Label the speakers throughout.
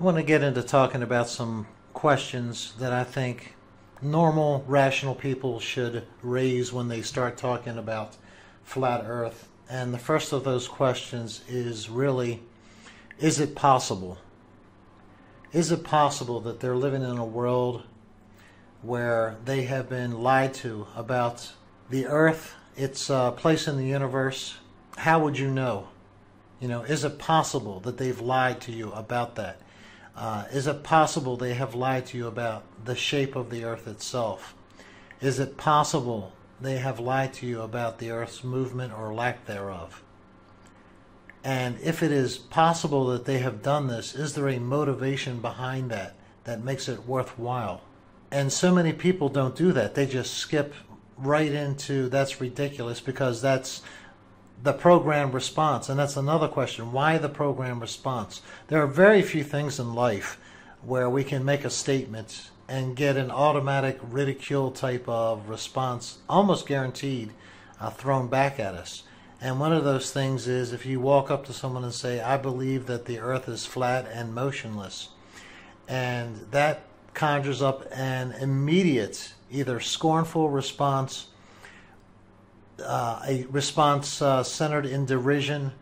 Speaker 1: I want to get into talking about some questions that I think normal, rational people should raise when they start talking about flat Earth. And the first of those questions is really is it possible? Is it possible that they're living in a world where they have been lied to about the Earth, its uh, place in the universe? How would you know? You know, is it possible that they've lied to you about that? Uh, is it possible they have lied to you about the shape of the earth itself? Is it possible they have lied to you about the earth's movement or lack thereof? And if it is possible that they have done this, is there a motivation behind that that makes it worthwhile? And so many people don't do that. They just skip right into that's ridiculous because that's the program response. And that's another question. Why the program response? There are very few things in life where we can make a statement and get an automatic ridicule type of response, almost guaranteed, uh, thrown back at us. And one of those things is if you walk up to someone and say, I believe that the earth is flat and motionless. And that conjures up an immediate, either scornful response uh, a response uh, centered in derision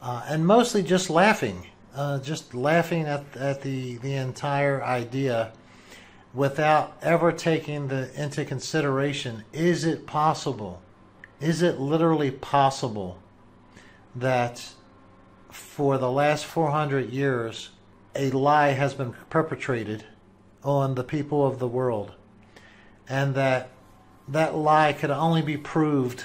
Speaker 1: uh, and mostly just laughing, uh, just laughing at, at the, the entire idea without ever taking the, into consideration is it possible, is it literally possible that for the last 400 years a lie has been perpetrated on the people of the world and that that lie could only be proved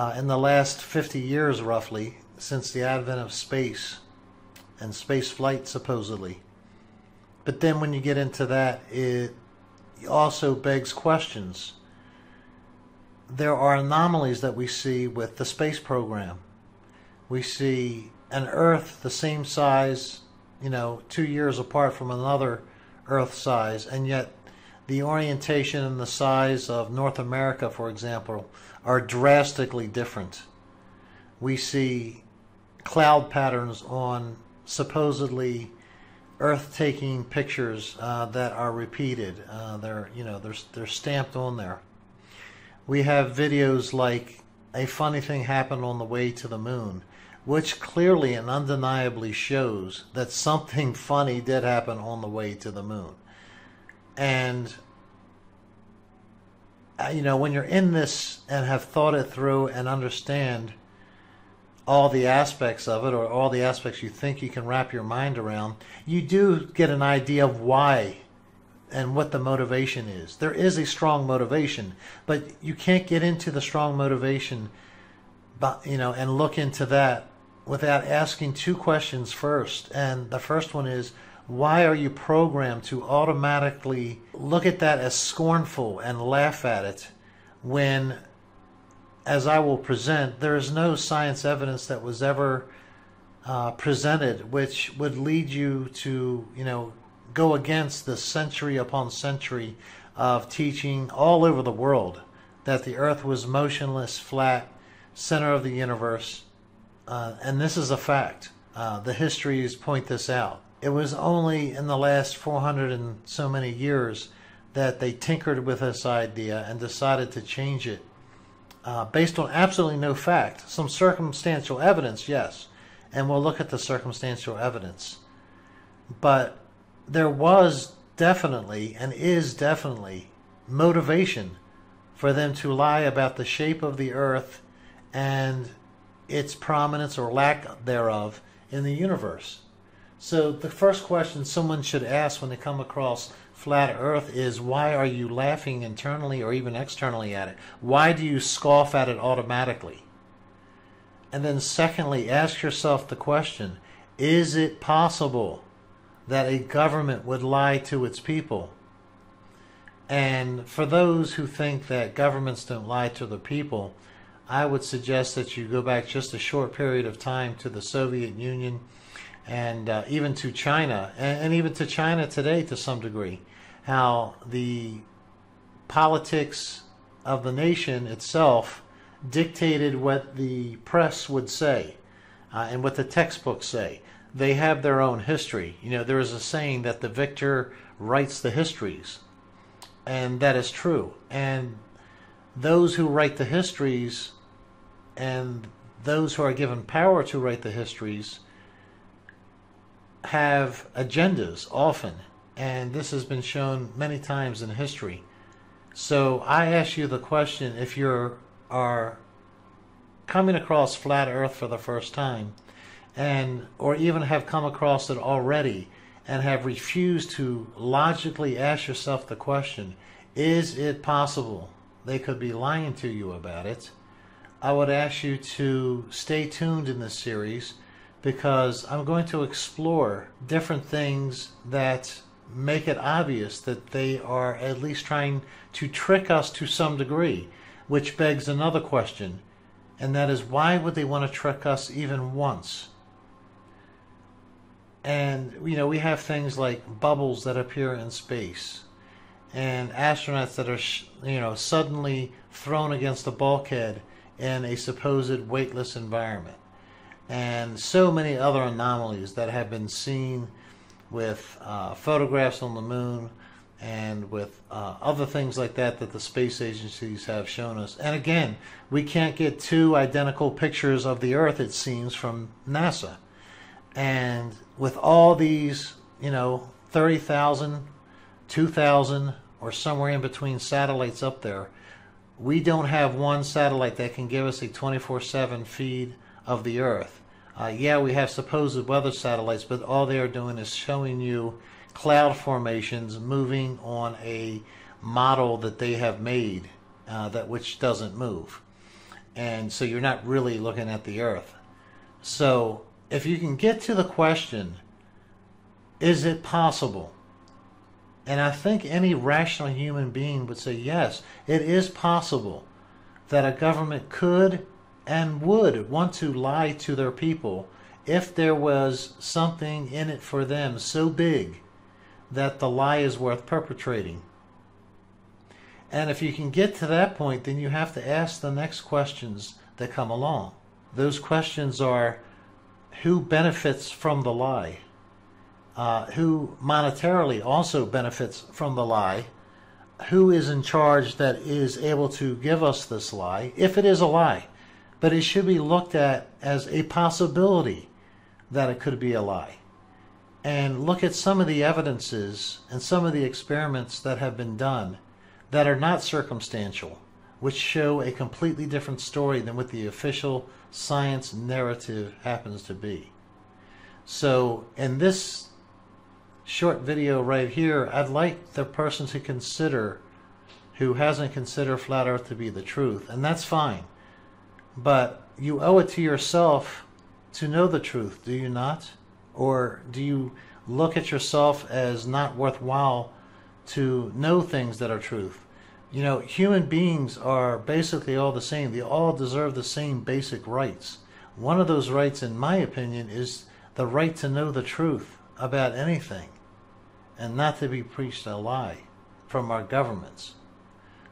Speaker 1: uh, in the last 50 years, roughly, since the advent of space and space flight, supposedly. But then when you get into that, it also begs questions. There are anomalies that we see with the space program. We see an Earth the same size, you know, two years apart from another Earth size, and yet the orientation and the size of North America, for example, are drastically different. We see cloud patterns on supposedly Earth-taking pictures uh, that are repeated. Uh, they're you know they're they're stamped on there. We have videos like a funny thing happened on the way to the moon, which clearly and undeniably shows that something funny did happen on the way to the moon and uh, you know when you're in this and have thought it through and understand all the aspects of it or all the aspects you think you can wrap your mind around you do get an idea of why and what the motivation is. There is a strong motivation but you can't get into the strong motivation but you know and look into that without asking two questions first. And the first one is why are you programmed to automatically look at that as scornful and laugh at it when, as I will present, there is no science evidence that was ever uh, presented which would lead you to, you know, go against the century upon century of teaching all over the world that the earth was motionless, flat, center of the universe. Uh, and this is a fact. Uh, the histories point this out it was only in the last 400 and so many years that they tinkered with this idea and decided to change it uh, based on absolutely no fact. Some circumstantial evidence, yes, and we'll look at the circumstantial evidence. But there was definitely and is definitely motivation for them to lie about the shape of the earth and its prominence or lack thereof in the universe. So the first question someone should ask when they come across flat earth is why are you laughing internally or even externally at it? Why do you scoff at it automatically? And then secondly, ask yourself the question, is it possible that a government would lie to its people? And for those who think that governments don't lie to the people, I would suggest that you go back just a short period of time to the Soviet Union and uh, even to China, and, and, even to China today to some degree, how the politics of the nation itself dictated what the press would say uh, and what the textbooks say. they have their own history. You know, there is a saying that the victor writes the histories, and that is true. And those who write the histories and those who are given power to write the histories have agendas often, and this has been shown many times in history. So I ask you the question if you are coming across flat earth for the first time and or even have come across it already and have refused to logically ask yourself the question is it possible they could be lying to you about it i would ask you to stay tuned in this series because i'm going to explore different things that make it obvious that they are at least trying to trick us to some degree which begs another question and that is why would they want to trick us even once? And you know we have things like bubbles that appear in space and astronauts that are you know suddenly thrown against a bulkhead in a supposed weightless environment and so many other anomalies that have been seen with uh, photographs on the moon and with uh, other things like that that the space agencies have shown us. And again, we can't get two identical pictures of the Earth, it seems, from NASA. And with all these, you know, 30,000, 2,000, or somewhere in between satellites up there, we don't have one satellite that can give us a 24 7 feed of the Earth. Uh, yeah, we have supposed weather satellites, but all they are doing is showing you cloud formations moving on a model that they have made uh, that which doesn't move. And so you're not really looking at the Earth. So if you can get to the question, is it possible? And I think any rational human being would say, yes, it is possible that a government could and would want to lie to their people if there was something in it for them so big that the lie is worth perpetrating. And if you can get to that point, then you have to ask the next questions that come along. Those questions are who benefits from the lie, uh, who monetarily also benefits from the lie, who is in charge that is able to give us this lie, if it is a lie. But it should be looked at as a possibility that it could be a lie. And look at some of the evidences and some of the experiments that have been done that are not circumstantial, which show a completely different story than what the official science narrative happens to be. So in this short video right here, I'd like the person to consider who hasn't considered flat earth to be the truth, and that's fine. But you owe it to yourself to know the truth, do you not? Or do you look at yourself as not worthwhile to know things that are truth? You know, human beings are basically all the same. They all deserve the same basic rights. One of those rights, in my opinion, is the right to know the truth about anything and not to be preached a lie from our governments.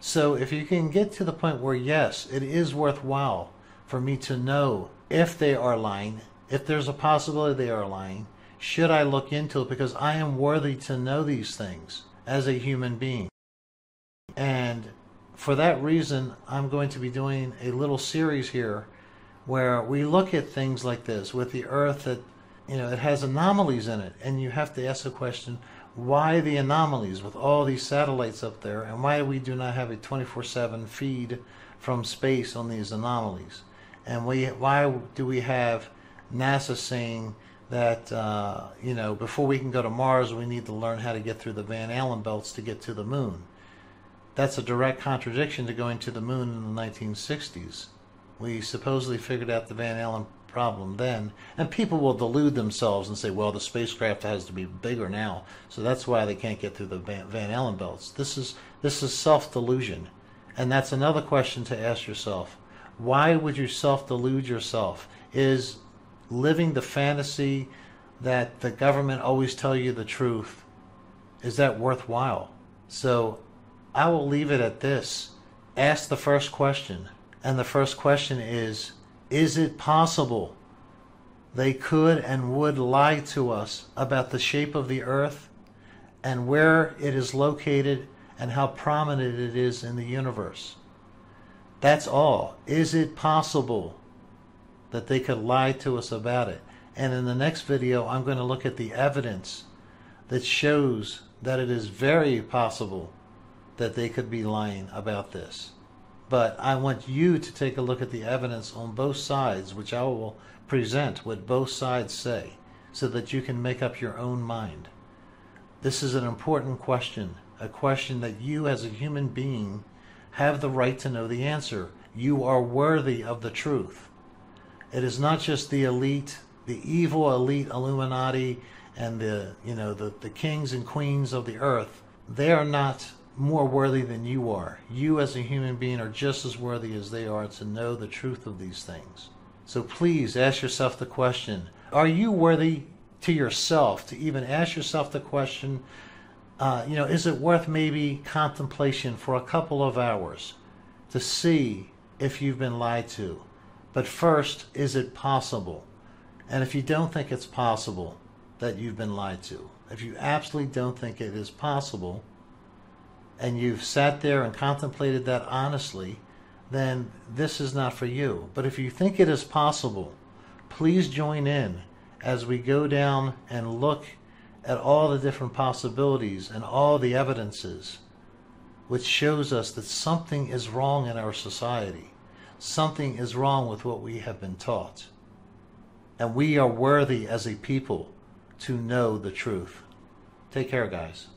Speaker 1: So if you can get to the point where, yes, it is worthwhile for me to know if they are lying, if there's a possibility they are lying, should I look into it because I am worthy to know these things as a human being. And for that reason, I'm going to be doing a little series here where we look at things like this with the earth that, you know, it has anomalies in it. And you have to ask the question, why the anomalies with all these satellites up there and why we do not have a 24-7 feed from space on these anomalies? And we, why do we have NASA saying that uh, you know before we can go to Mars, we need to learn how to get through the Van Allen belts to get to the moon. That's a direct contradiction to going to the moon in the 1960s. We supposedly figured out the Van Allen problem then, and people will delude themselves and say, well, the spacecraft has to be bigger now, so that's why they can't get through the Van Allen belts. This is this is self-delusion, and that's another question to ask yourself. Why would you self-delude yourself? Is living the fantasy that the government always tell you the truth is that worthwhile? So I will leave it at this. Ask the first question. And the first question is Is it possible they could and would lie to us about the shape of the earth and where it is located and how prominent it is in the universe. That's all. Is it possible that they could lie to us about it? And in the next video, I'm going to look at the evidence that shows that it is very possible that they could be lying about this. But I want you to take a look at the evidence on both sides, which I will present what both sides say, so that you can make up your own mind. This is an important question, a question that you as a human being have the right to know the answer. You are worthy of the truth. It is not just the elite, the evil elite Illuminati and the you know the, the kings and queens of the earth. They are not more worthy than you are. You as a human being are just as worthy as they are to know the truth of these things. So please ask yourself the question, are you worthy to yourself to even ask yourself the question, uh, you know, is it worth maybe contemplation for a couple of hours to see if you've been lied to? But first, is it possible? And if you don't think it's possible that you've been lied to, if you absolutely don't think it is possible, and you've sat there and contemplated that honestly, then this is not for you. But if you think it is possible, please join in as we go down and look at all the different possibilities and all the evidences which shows us that something is wrong in our society. Something is wrong with what we have been taught. And we are worthy as a people to know the truth. Take care, guys.